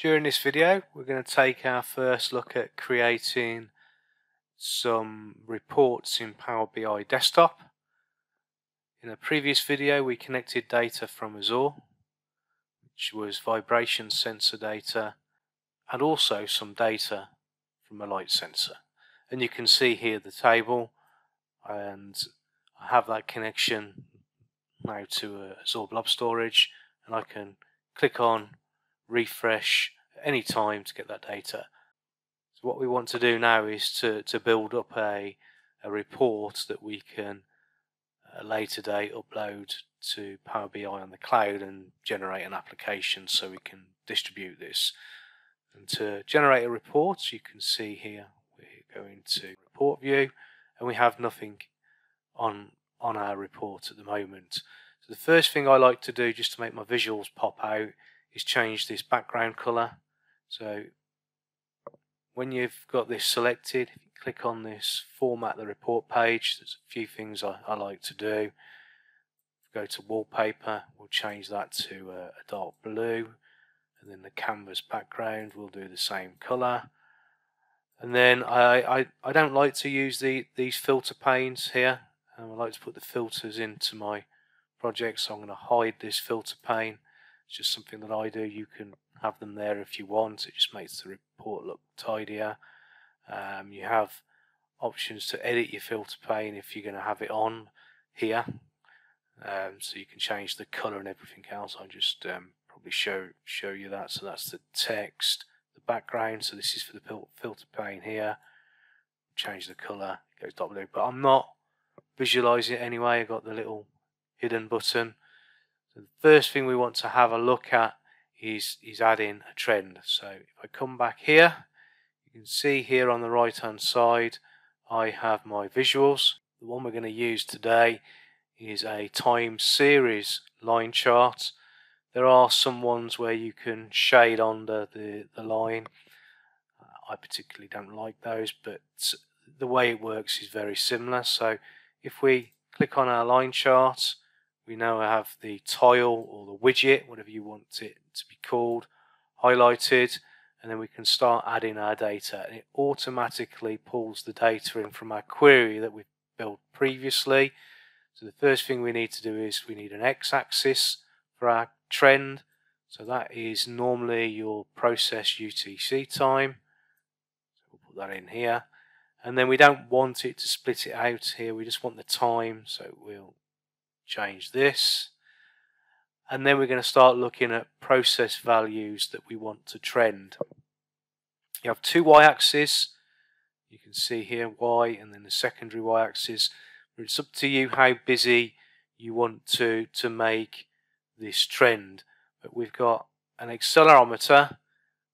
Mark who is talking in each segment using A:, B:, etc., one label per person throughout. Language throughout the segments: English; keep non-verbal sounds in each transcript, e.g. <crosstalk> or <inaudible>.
A: During this video we're going to take our first look at creating some reports in Power BI Desktop. In a previous video we connected data from Azure which was vibration sensor data and also some data from a light sensor and you can see here the table and I have that connection now to Azure Blob Storage and I can click on refresh any time to get that data. So what we want to do now is to, to build up a, a report that we can uh, later date upload to Power BI on the cloud and generate an application so we can distribute this. And to generate a report, you can see here we're going to report view and we have nothing on on our report at the moment. So the first thing I like to do just to make my visuals pop out is change this background color. So when you've got this selected, if you click on this format the report page, there's a few things I, I like to do. Go to wallpaper, we'll change that to a, a dark blue and then the canvas background will do the same color and then I, I, I don't like to use the these filter panes here um, I like to put the filters into my project so I'm going to hide this filter pane it's just something that I do. You can have them there if you want. It just makes the report look tidier. Um, you have options to edit your filter pane if you're going to have it on here. Um, so you can change the color and everything else. I'll just um, probably show show you that. So that's the text, the background. So this is for the filter pane here. Change the color, goes dark blue. But I'm not visualizing it anyway. I got the little hidden button. The first thing we want to have a look at is, is adding a trend. So if I come back here, you can see here on the right hand side, I have my visuals. The one we're going to use today is a time series line chart. There are some ones where you can shade under the, the line. I particularly don't like those, but the way it works is very similar. So if we click on our line chart, we now have the tile or the widget, whatever you want it to be called, highlighted and then we can start adding our data and it automatically pulls the data in from our query that we've built previously. So the first thing we need to do is we need an x-axis for our trend. So that is normally your process UTC time. So we'll put that in here. And then we don't want it to split it out here. We just want the time. So we'll change this. And then we're going to start looking at process values that we want to trend. You have two y-axes. You can see here y and then the secondary y-axis. It's up to you how busy you want to, to make this trend. But we've got an accelerometer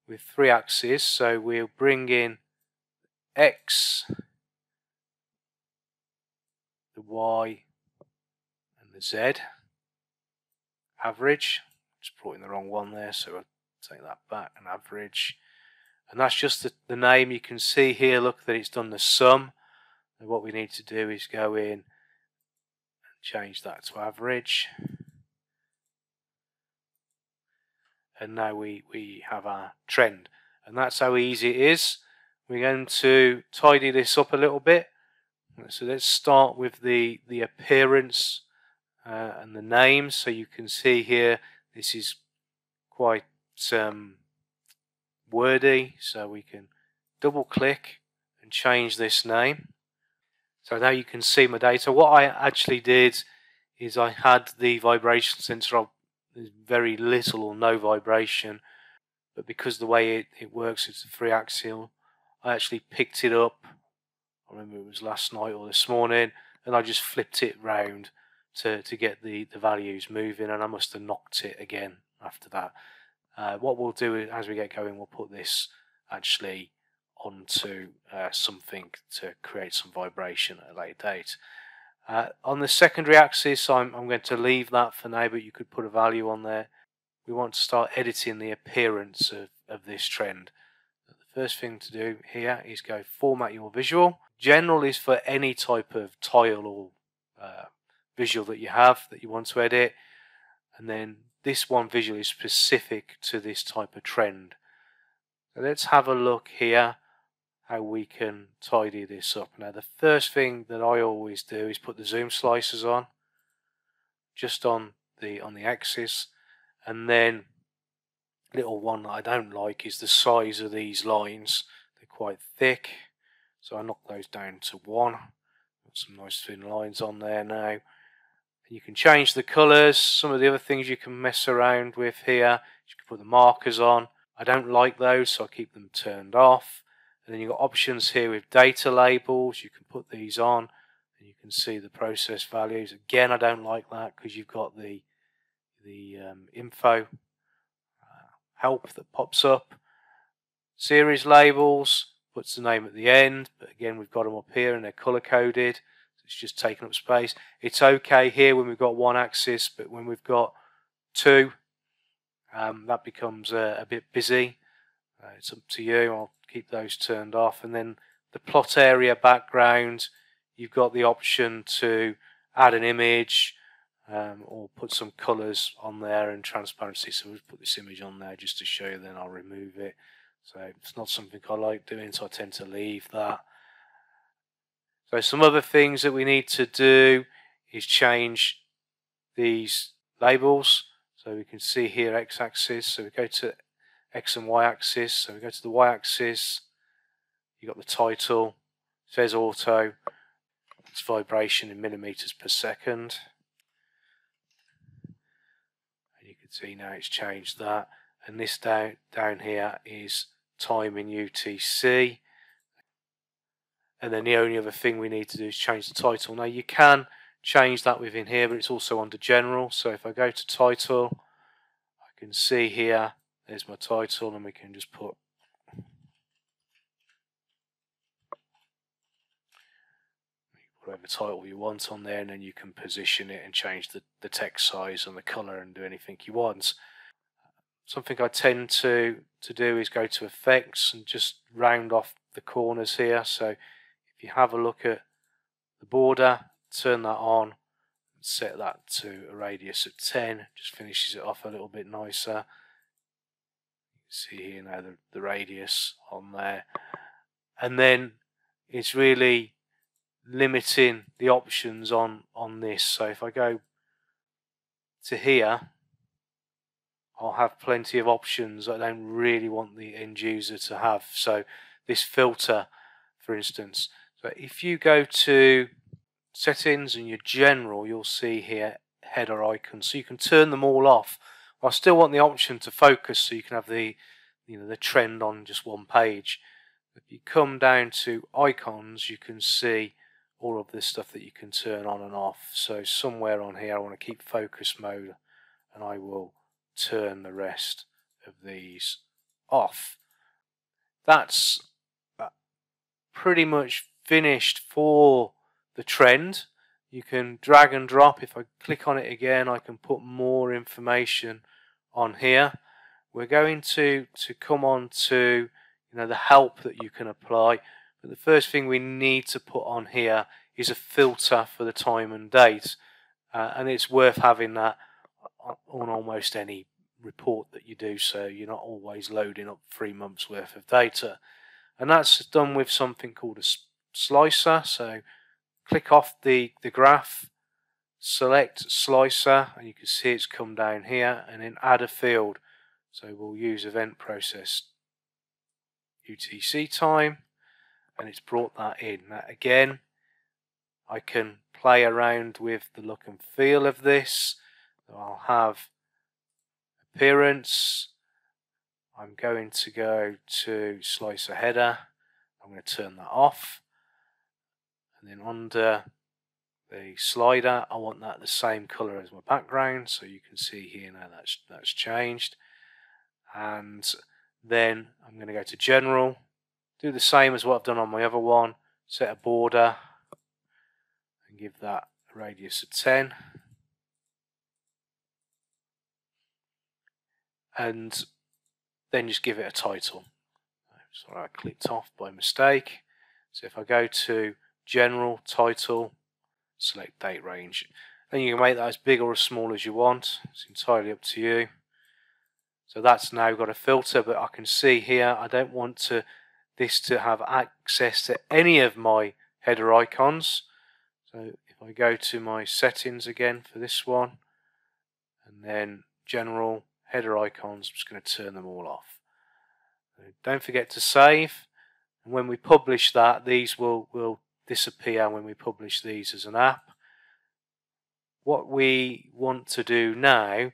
A: with three axes. So we'll bring in x, the y, Z average. Just brought in the wrong one there, so I'll take that back. An average, and that's just the, the name. You can see here. Look that it's done the sum. And what we need to do is go in and change that to average. And now we, we have our trend. And that's how easy it is. We're going to tidy this up a little bit. So let's start with the, the appearance uh, and the name. So you can see here, this is quite um, wordy. So we can double click and change this name. So now you can see my data. What I actually did is I had the vibration sensor there's very little or no vibration, but because the way it, it works, it's a three axial, I actually picked it up. I remember it was last night or this morning, and I just flipped it round to, to get the, the values moving and I must have knocked it again after that. Uh, what we'll do as we get going, we'll put this actually onto uh, something to create some vibration at a later date. Uh, on the secondary axis, I'm, I'm going to leave that for now, but you could put a value on there. We want to start editing the appearance of, of this trend. The first thing to do here is go format your visual. General is for any type of tile or uh, visual that you have that you want to edit. And then this one visual is specific to this type of trend. Let's have a look here how we can tidy this up. Now the first thing that I always do is put the zoom slicers on just on the on the axis. And then little one that I don't like is the size of these lines. They're quite thick so I knock those down to one. Got some nice thin lines on there now you can change the colours. Some of the other things you can mess around with here you can put the markers on. I don't like those so I keep them turned off. And then you've got options here with data labels. You can put these on and you can see the process values. Again I don't like that because you've got the the um, info uh, help that pops up. Series labels puts the name at the end but again we've got them up here and they're color coded it's just taking up space it's okay here when we've got one axis but when we've got two um, that becomes a bit busy. Uh, it's up to you. I'll keep those turned off. And then the plot area background, you've got the option to add an image um, or put some colors on there and transparency. So we'll put this image on there just to show you, then I'll remove it. So it's not something I like doing, so I tend to leave that. So some other things that we need to do is change these labels. So we can see here x-axis. So we go to x and y-axis. So we go to the y-axis. You've got the title. It says auto. It's vibration in millimeters per second. And you can see now it's changed that. And this down down here is time in UTC. And then the only other thing we need to do is change the title. Now you can change that within here, but it's also under general. So if I go to title, I can see here, there's my title, and we can just put whatever title you want on there, and then you can position it and change the, the text size and the color and do anything you want. Something I tend to, to do is go to effects and just round off the corners here. So if you have a look at the border turn that on and set that to a radius of 10 just finishes it off a little bit nicer. You see here now the, the radius on there. And then it's really limiting the options on on this. So if I go to here I'll have plenty of options I don't really want the end user to have. So this filter for instance so if you go to settings and your general, you'll see here header icons. So you can turn them all off. I still want the option to focus so you can have the you know the trend on just one page. If you come down to icons, you can see all of this stuff that you can turn on and off. So somewhere on here I want to keep focus mode and I will turn the rest of these off. That's uh, pretty much finished for the trend. You can drag and drop. If I click on it again, I can put more information on here. We're going to, to come on to you know, the help that you can apply. But the first thing we need to put on here is a filter for the time and date. Uh, and it's worth having that on almost any report that you do so you're not always loading up three months worth of data and that's done with something called a slicer so click off the, the graph, select slicer, and you can see it's come down here, and then add a field. So we'll use event process UTC time, and it's brought that in. Now again, I can play around with the look and feel of this. So I'll have appearance. I'm going to go to slicer header. I'm going to turn that off and then under the slider I want that the same color as my background so you can see here now that's that's changed. And then I'm going to go to general do the same as what I've done on my other one set a border and give that a radius of 10 and then just give it a title. Sorry I clicked off by mistake. So if I go to general, title, select date range. And you can make that as big or as small as you want. It's entirely up to you. So that's now got a filter, but I can see here I don't want to this to have access to any of my header icons. So if I go to my settings again for this one, and then general header icons, I'm just going to turn them all off. Don't forget to save. And when we publish that, these will, will disappear when we publish these as an app. What we want to do now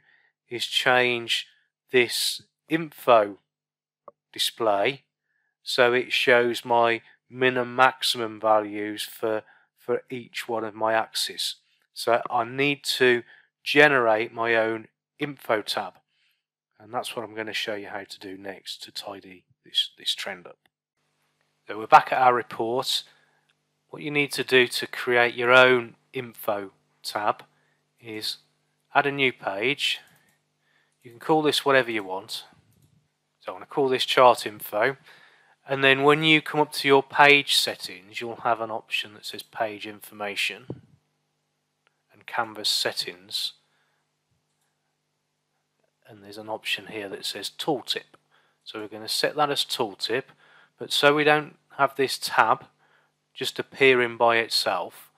A: is change this info display so it shows my minimum maximum values for for each one of my axes. So I need to generate my own info tab. And that's what I'm going to show you how to do next to tidy this this trend up. So we're back at our report what you need to do to create your own info tab is add a new page. You can call this whatever you want. So I want to call this chart info. And then when you come up to your page settings you'll have an option that says page information and canvas settings. And there's an option here that says tooltip. So we're going to set that as tooltip but so we don't have this tab just appearing by itself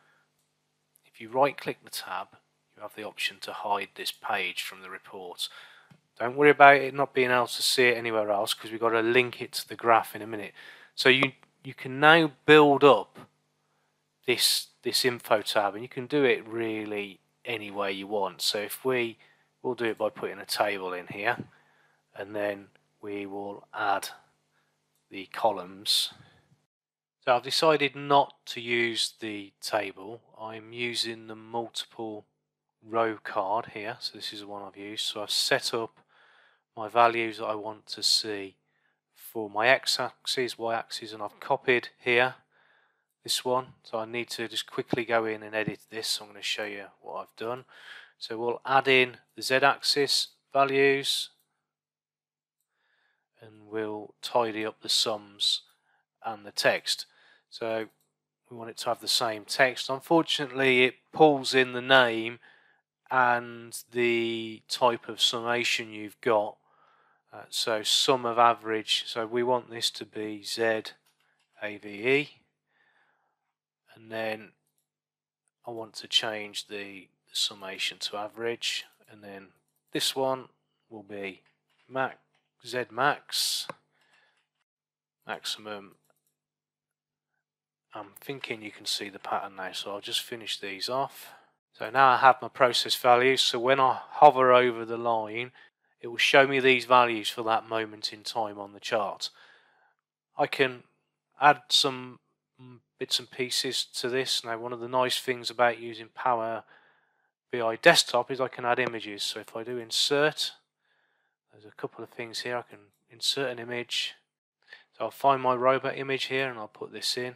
A: if you right click the tab you have the option to hide this page from the report don't worry about it not being able to see it anywhere else because we've got to link it to the graph in a minute. So you you can now build up this this info tab and you can do it really any way you want. So if we we'll do it by putting a table in here and then we will add the columns. So I've decided not to use the table. I'm using the multiple row card here. So this is the one I've used. So I've set up my values that I want to see for my x-axis, y-axis, and I've copied here this one. So I need to just quickly go in and edit this. So I'm going to show you what I've done. So we'll add in the z-axis values and we'll tidy up the sums and the text. So we want it to have the same text. Unfortunately, it pulls in the name and the type of summation you've got uh, so sum of average, so we want this to be ZAVE. And then I want to change the, summation to average and then this one will be max Z max maximum I'm thinking you can see the pattern now so I'll just finish these off so now I have my process values so when I hover over the line it will show me these values for that moment in time on the chart. I can add some mm, bits and pieces to this. Now one of the nice things about using Power BI Desktop is I can add images. So if I do insert, there's a couple of things here. I can insert an image. So I'll find my robot image here and I'll put this in. And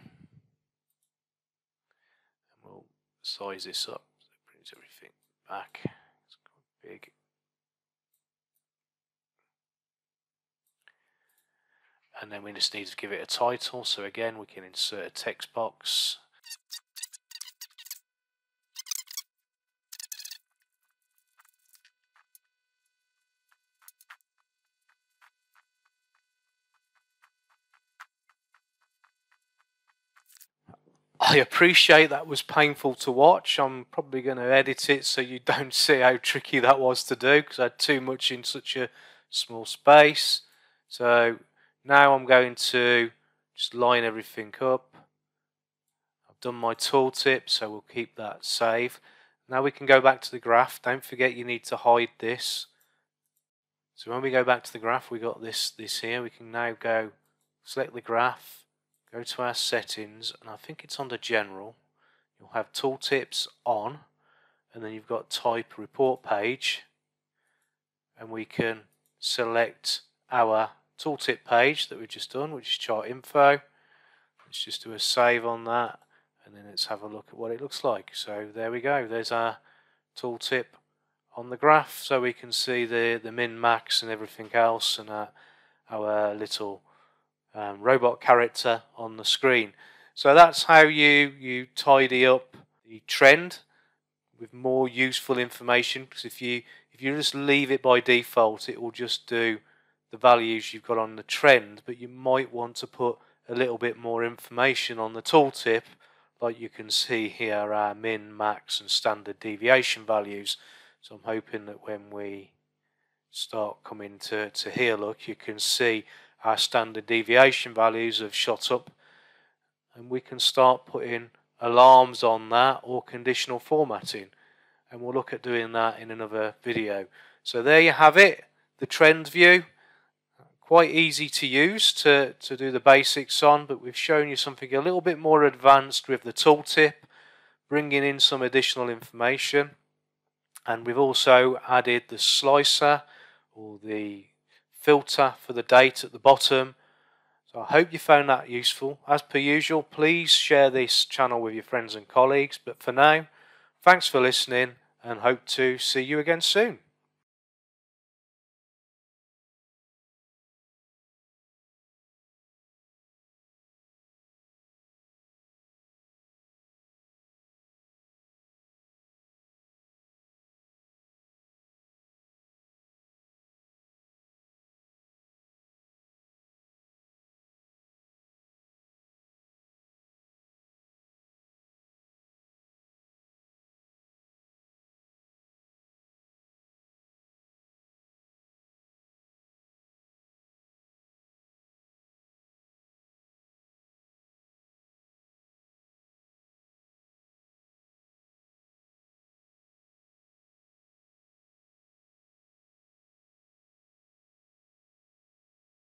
A: we'll size this up. So it brings everything back. It's big. and then we just need to give it a title so again we can insert a text box I appreciate that was painful to watch. I'm probably going to edit it so you don't <laughs> see how tricky that was to do because I had too much in such a small space. So now I'm going to just line everything up. I've done my tooltip, so we'll keep that saved. Now we can go back to the graph. Don't forget you need to hide this. So when we go back to the graph, we got this this here. We can now go select the graph, go to our settings, and I think it's under general. You'll have tooltips on, and then you've got type report page, and we can select our tooltip page that we've just done, which is chart info. Let's just do a save on that and then let's have a look at what it looks like. So there we go, there's our tooltip on the graph so we can see the, the min max and everything else and our, our little um, robot character on the screen. So that's how you, you tidy up the trend with more useful information because if you if you just leave it by default it will just do the values you've got on the trend but you might want to put a little bit more information on the tooltip like you can see here our min, max and standard deviation values so I'm hoping that when we start coming to, to here look you can see our standard deviation values have shot up and we can start putting alarms on that or conditional formatting and we'll look at doing that in another video. So there you have it, the trend view. Quite easy to use to, to do the basics on, but we've shown you something a little bit more advanced with the tooltip, bringing in some additional information. And we've also added the slicer or the filter for the date at the bottom. So I hope you found that useful. As per usual, please share this channel with your friends and colleagues. But for now, thanks for listening and hope to see you again soon.